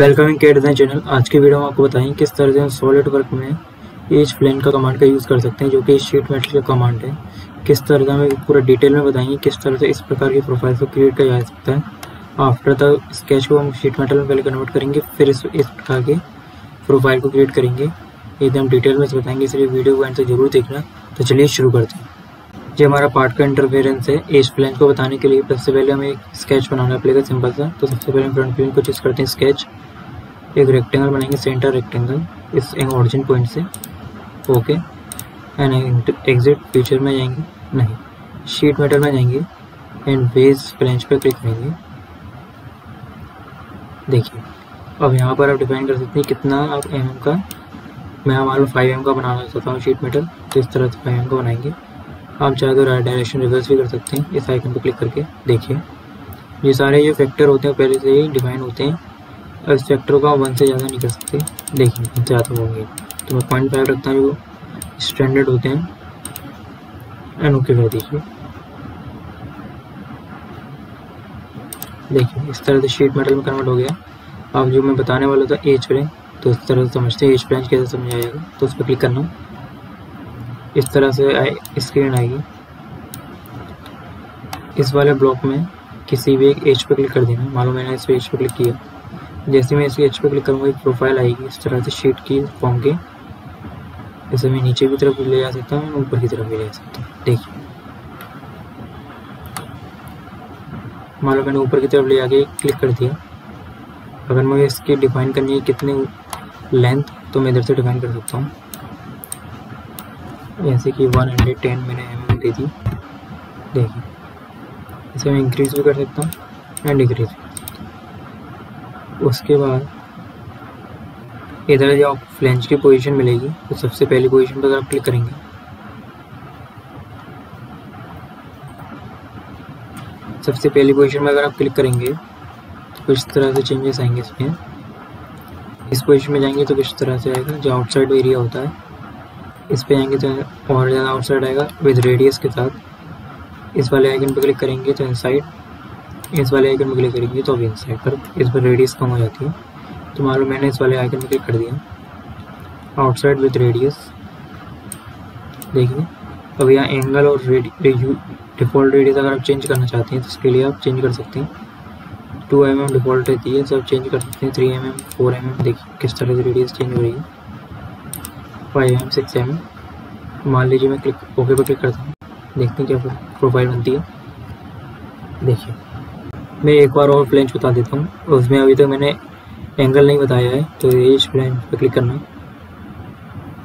Welcoming के design channel आज की वीडियो में आपको बताएँगे किस तरह से हम सॉलिड वर्क में एज प्लेन का कमांड का यूज़ कर सकते हैं, जो कि शीट मेटल का कमांड है। किस तरह से हमें पूरा डिटेल में बताएँगे, किस तरह से इस प्रकार की प्रोफ़ाइल को क्रिएट किया जा सकता है। आफ्टर द स्केच को हम शीट मेटल में पहले कन्वर्ट करेंगे, फिर इस इस प्रकार के प्रोफ़ाइल को क्रिएट करेंगे। एकदम डिटेल में बताएँगे, इसलिए वीडियो को एंड ज़रूर देखना। तो चलिए शुरू करते हैं। ये हमारा पार्ट का इंटरफेरेंस है एज प्लेन को बताने के लिए। सबसे पहले हमें एक स्केच बनाना पड़ेगा सिंपल सा। तो सबसे पहले हम फ्रंट प्लेन को चूज़ करते हैं स्केच एक रेक्टेंगल बनाएँगे सेंटर रेक्टेंगल इस ऑरिजिन पॉइंट से। ओके एंड एग्जिट फीचर में जाएँगे। नहीं शीट मेटल में जाएँगे। एंड बेस प्लेंच पर क्लिक करेंगे। देखिए, अब यहाँ पर आप डिफाइन कर सकते हैं कितना आप एम का, मैं हमारा फाइव एम का बनाना चाहता हूँ शीट मेटल तो इस तरह से फाइव एम का बनाएँगे। आप चाहे तो डायरेक्शन रिवर्स भी कर सकते हैं, इस आइकन पर क्लिक करके। देखिए, ये सारे जो फैक्टर होते हैं, पहले से ही डिफाइन होते हैं। इस फैक्टर को वन से ज़्यादा नहीं कर सकते देखिए ज़्यादा होंगे तो मैं पॉइंट फाइव रखता हूँ जो स्टैंडर्ड होते हैं। एंड ओके कर दीजिए देखिए, इस तरह से शीट मेटल में कन्वर्ट हो गया। अब जो मैं बताने वाला था एज प्लेन तो इस तरह से समझते हैं एज प्लेन कैसे समझाएगा तो उस पर क्लिक करना। इस तरह से स्क्रीन आएगी। इस वाले ब्लॉक में किसी भी एक एज पर क्लिक कर देना। मालूम मैंने इस पर एज पर क्लिक किया। जैसे मैं इसके एच पे क्लिक करूँगा, एक प्रोफ़ाइल आएगी। इस तरह से शीट की फॉर्म के। इसे मैं नीचे की तरफ़ भी ले जा सकता हूँ, ऊपर की तरफ़ भी ले जा सकता हूँ। देखिए मान लो मैंने ऊपर की तरफ़ ले जाके क्लिक कर दिया। अगर मुझे इसकी डिफाइन करनी है कितने लेंथ तो मैं इधर से डिफाइन कर सकता हूँ। जैसे कि वन हंड्रेड टेन मैंने एम दे दी। देखिए। इसे मैं इंक्रीज भी कर सकता हूँ एंड डिक्रीज उसके बाद इधर जो आप फ्लेंच की पोजीशन मिलेगी। तो सबसे पहली पोजीशन पर अगर आप क्लिक करेंगे। सबसे पहली पोजीशन में अगर आप क्लिक करेंगे तो कुछ तरह से चेंजेस आएँगे इसमें। इस पोजीशन में जाएँगे तो किस तरह से आएगा, जो आउटसाइड एरिया होता है। इस पे आएँगे तो और ज़्यादा आउटसाइड आएगा विद रेडियस के साथ। इस वाले आइकन पर क्लिक करेंगे तो इनसाइड इस वाले आइकन में क्लिक करेंगे तो अब इनसाइड पर इस पर रेडियस कम हो जाती है। तो मान लो मैंने इस वाले आइकन पर क्लिक कर दिया। आउटसाइड विद रेडियस देखिए, अब यहाँ एंगल और डिफ़ॉल्ट रेडियस अगर आप चेंज करना चाहते हैं तो इसके लिए आप चेंज कर सकते हैं। टू एम एम डिफ़ॉल्ट रहती है सब चेंज कर सकते हैं। Three M M four M M देखिए किस तरह से रेडियस चेंज हो रही है। फाइव एम सिक्स एम मान लीजिए मैं क्लिक ओके पर क्लिक करता हूँ। देखते हैं क्या प्रोफ़ाइल बनती है। देखिए। मैं एक बार और प्लेन बता देता हूँ। उसमें अभी तक मैंने एंगल नहीं बताया है तो एज प्लेन पर क्लिक करना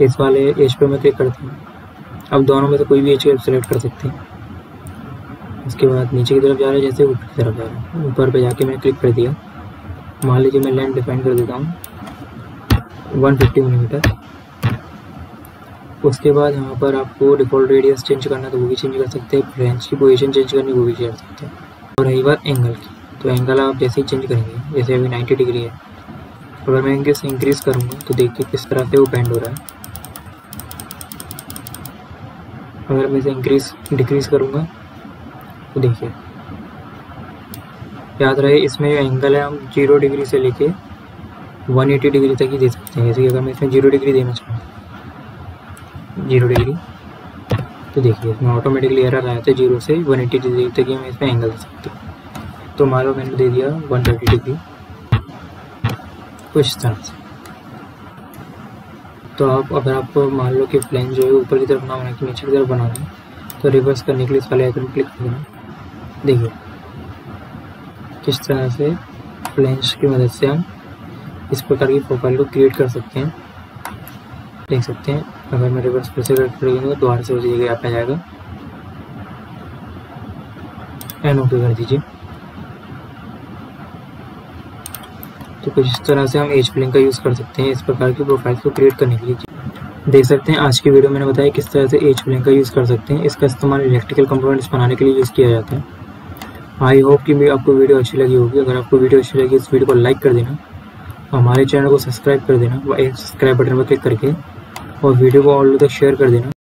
इस वाले एज पर मैं क्लिक करता हूँ। अब दोनों में से कोई भी एज सेलेक्ट कर सकते हैं। उसके बाद नीचे की तरफ़ जा रहा है, जैसे ऊपर की तरफ़ जा रहा है। ऊपर पे जाके मैंने क्लिक कर दिया। मान लीजिए मैं लेंथ डिफाइन कर देता हूँ। 150 मिलीमीटर उसके बाद यहाँ पर आपको डिफ़ॉल्ट रेडियस चेंज करना तो वो भी चेंज कर सकते हैं। फ्रेंच की पोजीशन चेंज करनी वो भी चेंज कर सकते हैं। और रही बात एंगल की तो एंगल आप जैसे ही चेंज करेंगे, जैसे अभी 90 डिग्री है, अगर मैं एंगल से इंक्रीज़ करूँगा तो देखिए किस तरह से वो बैंड हो रहा है। अगर मैं इसे इंक्रीज डिक्रीज़ करूँगा तो देखिए, याद रहे, इसमें जो एंगल है, हम ज़ीरो डिग्री से लेके 180 डिग्री तक ही दे सकते हैं। जैसे कि अगर मैं इसमें ज़ीरो डिग्री देना चाहूँ ज़ीरो डिग्री तो देखिए, इसमें ऑटोमेटिकली एरर आया था ज़ीरो से वन एट्टी डिग्री तक ही मैं इसमें एंगल दे सकते तो मान लो मैंने दे दिया वन थर्टी डिग्री कुछ तरह से। तो आप, अगर आपको मान लो कि प्लेन जो है ऊपर की तरफ़ ना बना नीचे की तरफ़ बनाना है तो रिवर्स करने के लिए इस वाले आइकन क्लिक करना देखिए, किस तरह से प्लेन्स की मदद से हम इस प्रकार की प्रोफ़ाइल को क्रिएट कर सकते हैं। देख सकते हैं। अगर मैं रिवर्स फिर से करेंगे तो दोबारा से उसी जगह पे जाएगा। एन ओके कर दीजिए। तो कुछ इस तरह से हम एज प्लिंग का यूज़ कर सकते हैं, इस प्रकार की प्रोफ़ाइल को क्रिएट करने के लिए। देख सकते हैं, आज की वीडियो मैंने बताया किस तरह से एज प्लिंग का यूज़ कर सकते हैं। इसका इस्तेमाल इलेक्ट्रिकल कंपोनेंट्स बनाने के लिए यूज़ किया जाता है। आई होप कि भी आपको वीडियो अच्छी लगी होगी। अगर आपको वीडियो अच्छी लगी, इस वीडियो को लाइक कर देना। हमारे चैनल को सब्सक्राइब कर देना। सब्सक्राइब बटन पर क्लिक करके। और वीडियो को ऑल तक शेयर कर देना।